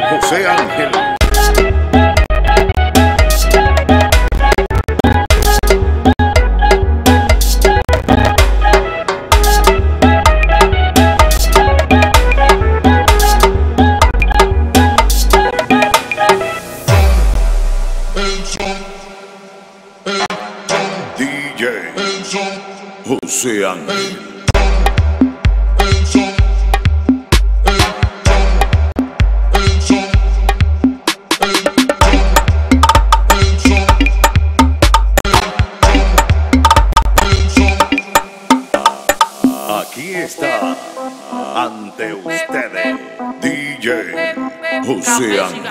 José Ángel. DJ José Ángel. Está ante ustedes DJ José Ángel.